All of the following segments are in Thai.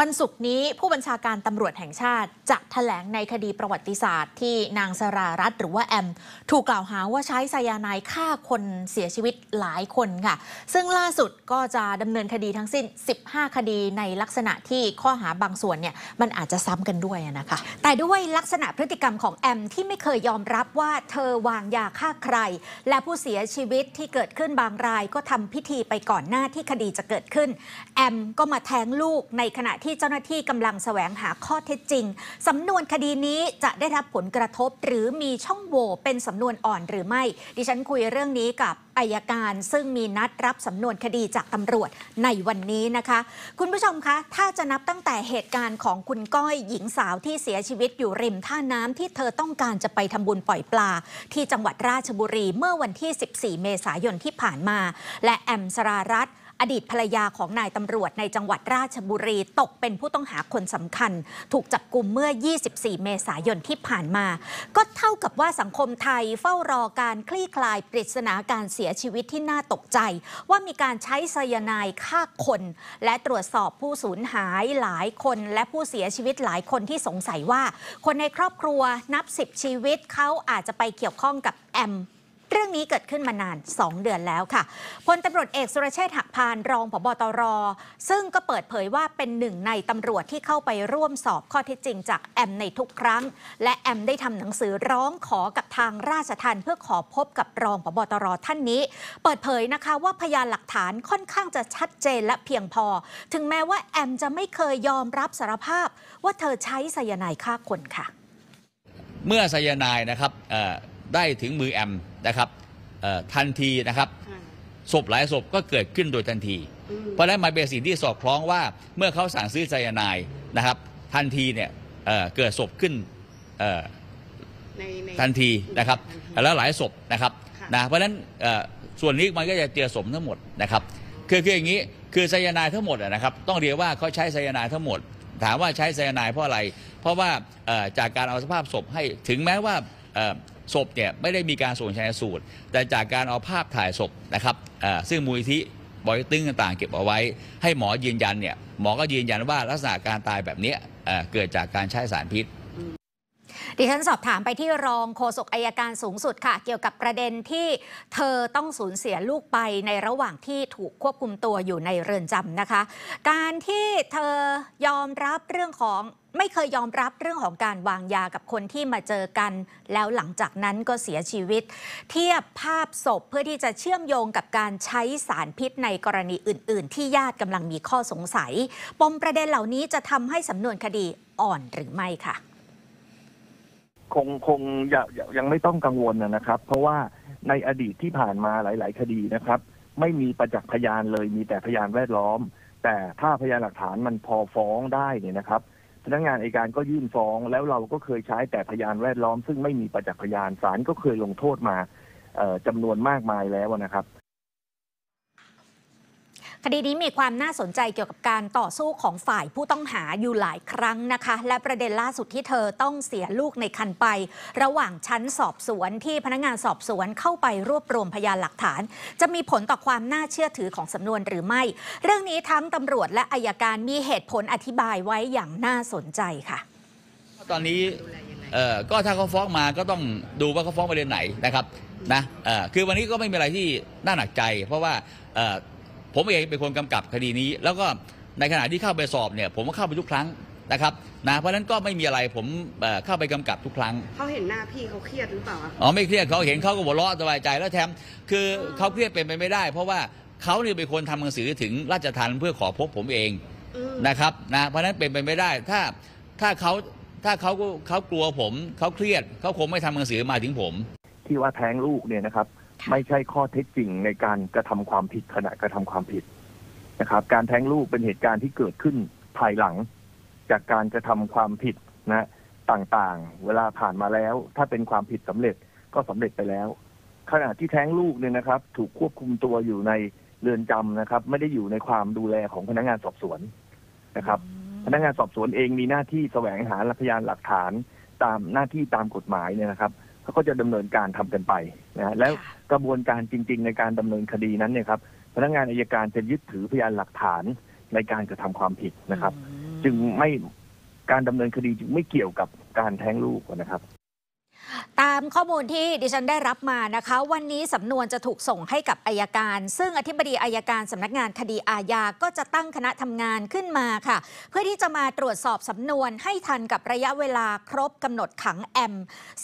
วันศุกร์นี้ผู้บัญชาการตำรวจแห่งชาติ จะแถลงในคดีประวัติศาสตร์ ที่นางสรารัตหรือว่าแอม ถูกกล่าวหาว่าใช้ไซยาไนด์ฆ่าคนเสียชีวิตหลายคนค่ะ ซึ่งล่าสุดก็จะดำเนินคดีทั้งสิ้น 15 คดีในลักษณะที่ข้อหาบางส่วนเนี่ยมันอาจจะซ้ำกันด้วยนะคะ แต่ด้วยลักษณะพฤติกรรมของแอมที่ไม่เคยยอมรับว่าเธอวางยาฆ่าใคร และผู้เสียชีวิตที่เกิดขึ้นบางราย ก็ทำพิธีไปก่อนหน้าที่คดีจะเกิดขึ้น แอมก็มาแทงลูกในขณะที่ที่เจ้าหน้าที่กำลังแสวงหาข้อเท็จจริงสำนวนคดีนี้จะได้รับผลกระทบหรือมีช่องโหว่เป็นสำนวนอ่อนหรือไม่ ดิฉันคุยเรื่องนี้กับอายการซึ่งมีนัดรับสำนวนคดีจากตำรวจในวันนี้นะคะ คุณผู้ชมคะ ถ้าจะนับตั้งแต่เหตุการณ์ของคุณก้อยหญิงสาวที่เสียชีวิตอยู่ริมท่าน้ำที่เธอต้องการจะไปทำบุญปล่อยปลา ที่จังหวัดราชบุรีเมื่อวันที่ 14 เมษายนที่ผ่านมา และแอมสรารัตน์ อดีตภรรยาของนายตำรวจในจังหวัดราชบุรี ตกเป็นผู้ต้องหาคนสำคัญ ถูกจับกลุ่มเมื่อ 24 เมษายนที่ผ่านมา ก็เท่ากับว่าสังคมไทยเฝ้ารอการคลี่คลายปริศนาการเสียชีวิตที่น่าตกใจ ว่ามีการใช้ไซยาไนด์ฆ่าคน และตรวจสอบผู้สูญหายหลายคน และผู้เสียชีวิตหลายคนที่สงสัยว่า คนในครอบครัวนับ 10 ชีวิตเขาอาจจะไปเกี่ยวข้องกับแอม รื่องนี้เกิดขึ้นมานาน 2 เดือนแล้วค่ะพลตำรวจเอกสุรเชษฐ์หักพานรองผบตร ซึ่งก็เปิดเผยว่าเป็นหนึ่งในตำรวจที่เข้าไปร่วมสอบข้อเท็จจริงจากแอมในทุกครั้ง และแอมได้ทำหนังสือร้องขอกับทางราชทันเพื่อขอพบกับรองผบตรท่านนี้ เปิดเผยนะคะว่าพยานหลักฐานค่อนข้างจะชัดเจนและเพียงพอ ถึงแม้ว่าแอมจะไม่เคยยอมรับสารภาพ ว่าเธอใช้ไซยาไนด์ฆ่าคนค่ะ เมื่อไซยาไนด์นะครับเอ่อ ได้ถึงมือแอมนะครับเอ่อทันทีนะครับศพหลายศพก็เกิดขึ้นโดยทันที เพราะฉะนั้นมันเป็นสิ่งที่สอดคล้องว่าเมื่อเขาสั่งซื้อไซยาไนด์นะครับ ทันทีเนี่ยเอ่อเกิดศพขึ้นเอ่อในในทันทีนะครับทันทีแล้วหลายศพนะครับค่ะนะเพราะฉะนั้นเอ่อส่วนนี้มันก็จะเจือสมทั้งหมดนะครับคือคืออย่างนี้คือไซยาไนด์ทั้งหมดอะนะครับ ต้องเรียกว่าเขาใช้ไซยาไนด์ทั้งหมด ถามว่าใช้ไซยาไนด์เพราะอะไร เพราะว่าเอ่อจากการเอาสภาพศพให้ถึงแม้ว่าเอ่อ ศพเนี่ยไม่ได้มีการส่งชันสูตร แต่จากการเอาภาพถ่ายศพนะครับซึ่งมูลิธิบอยตึ้งต่างๆ เก็บเอาไว้ ให้หมอยืนยันเนี่ยหมอก็ยืนยันว่าลักษณะการตายแบบนี้เกิดจากการใช้สารพิษ ดิฉันสอบถามไปที่รองโฆษกอายการสูงสุดค่ะ เกี่ยวกับประเด็นที่เธอต้องสูญเสียลูกไปในระหว่างที่ถูกควบคุมตัวอยู่ในเรือนจำนะคะ การที่เธอยอมรับเรื่องของไม่เคยยอมรับเรื่องของการวางยากับคนที่มาเจอกัน แล้วหลังจากนั้นก็เสียชีวิต เทียบภาพศพเพื่อที่จะเชื่อมโยงกับการใช้สารพิษในกรณีอื่น ๆ ที่ญาติกำลังมีข้อสงสัย ปมประเด็นเหล่านี้จะทำให้สำนวนคดีอ่อนหรือไม่ค่ะ คงคงอย่าอย่ายังไม่ต้องกังวลนะครับ เพราะว่าในอดีตที่ผ่านมาหลาย ๆ คดีนะครับ ไม่มีประจักษ์พยานเลยมีแต่พยานแวดล้อม แต่ถ้าพยานหลักฐานมันพอฟ้องได้เนี่ยนะครับพนักงานอัยการก็ยื่นฟ้องแล้วเราก็เคยใช้แต่พยานแวดล้อม ซึ่งไม่มีประจักษ์พยานศาลก็เคยลงโทษมาจำนวนมากมายแล้วนะครับ คดีนี้มีความน่าสนใจเกี่ยวกับการต่อสู้ของฝ่ายผู้ต้องหาอยู่หลายครั้งนะคะ และประเด็นล่าสุดที่เธอต้องเสียลูกในคันไป ระหว่างชั้นสอบสวนที่พนักงานสอบสวนเข้าไปรวบรวมพยานหลักฐาน จะมีผลต่อความน่าเชื่อถือของสำนวนหรือไม่ เรื่องนี้ทั้งตำรวจและอายการมีเหตุผลอธิบายไว้อย่างน่าสนใจค่ะ ตอนนี้เอ่อก็ถ้าเขาฟ้องมาก็ต้องดูว่าเขาฟ้องประเด็นไหนนะครับนะเอ่อคือวันนี้ก็ไม่มีอะไรที่น่าหนักใจ เพราะว่าเอ่อ ผมเองเป็นคนกำกับคดีนี้ แล้วก็ในขณะที่เข้าไปสอบเนี่ยผมก็เข้าไปทุกครั้งนะครับนะเพราะฉะนั้นก็ไม่มีอะไรผมเอ่อเข้าไปกำกับทุกครั้งเขาเห็นหน้าพี่เขาเครียดหรือเปล่าอะอ๋อไม่เครียดเขาเห็นเขาก็หัวเราะสบายใจแล้วแถมคือเขาเครียดเป็นไปไม่ได้ เพราะว่าเขาเนี่ยเป็นคนทำหนังสือถึงราชทันเพื่อขอพบผมเองอืมนะครับนะเพราะฉะนั้นเป็นไปไม่ได้ถ้าถ้าเขาถ้าเขาเขากลัวผมเขาเครียดเขาคงไม่ทำหนังสือมาถึงผม ที่ว่าแท้งลูกเนี่ยนะครับ ไม่ใช่ข้อเท็จจริงในการกระทำความผิดขณะกระทำความผิดนะครับ การแท้งลูกเป็นเหตุการณ์ที่เกิดขึ้นภายหลัง จากการกระทำความผิดนะต่างๆ เวลาผ่านมาแล้ว ถ้าเป็นความผิดสำเร็จก็สำเร็จไปแล้ว ขณะที่แท้งลูกเนี่ยนะครับ ถูกควบคุมตัวอยู่ในเรือนจำนะครับ ไม่ได้อยู่ในความดูแลของพนักงานสอบสวนนะครับ พนักงานสอบสวนเองมีหน้าที่แสวงหาพยานหลักฐานตามหน้าที่ตามกฎหมายเนี่ยนะครับ เขาก็จะดำเนินการทำกันไปนะฮะแล้วกระบวนการจริง ๆ ในการดำเนินคดีนั้นเนี่ยครับพนักงานอายการจะยึดถือพยานหลักฐานในการกระทำความผิดนะครับจจึงไม่การดำเนินคดีจึงไม่เกี่ยวกับการแท้งลูกนะครับ ตามข้อมูลที่ดิฉันได้รับมานะคะ วันนี้สำนวนจะถูกส่งให้กับอายการ ซึ่งอธิบดีอายการสำนักงานคดีอาญาก็จะตั้งคณะทำงานขึ้นมาค่ะ เพื่อที่จะมาตรวจสอบสำนวนให้ทันกับระยะเวลาครบกำหนดขังแอม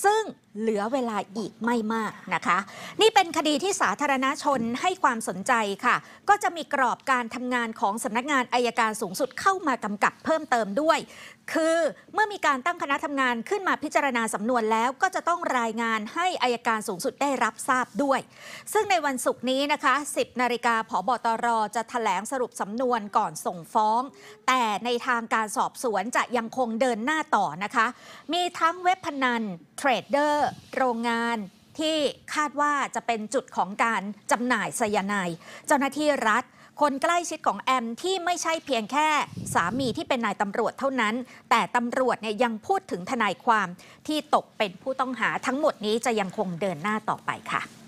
ซึ่งเหลือเวลาอีกไม่มากนะคะ นี่เป็นคดีที่สาธารณชนให้ความสนใจค่ะ ก็จะมีกรอบการทำงานของสำนักงานอายการสูงสุดเข้ามากำกับเพิ่มเติมด้วย คือเมื่อมีการตั้งคณะทำงานขึ้นมาพิจารณาสำนวนแล้ว ก็จะต้องรายงานให้อายการสูงสุดได้รับทราบด้วย ซึ่งในวันศุกร์นี้นะคะ 10นาฬิกาผบตรจะแถลงสรุปสำนวนก่อนส่งฟ้อง แต่ในทางการสอบสวนจะยังคงเดินหน้าต่อนะคะ มีทั้งเว็บพนัน เทรดเดอร์ โรงงานที่คาดว่าจะเป็นจุดของการจำหน่ายสยานายเจ้าหน้าที่รัฐ คนใกล้ชิดของแอมที่ไม่ใช่เพียงแค่สามีที่เป็นนายตำรวจเท่านั้น แต่ตำรวจเนี่ยยังพูดถึงทนายความที่ตกเป็นผู้ต้องหาทั้งหมดนี้จะยังคงเดินหน้าต่อไปค่ะ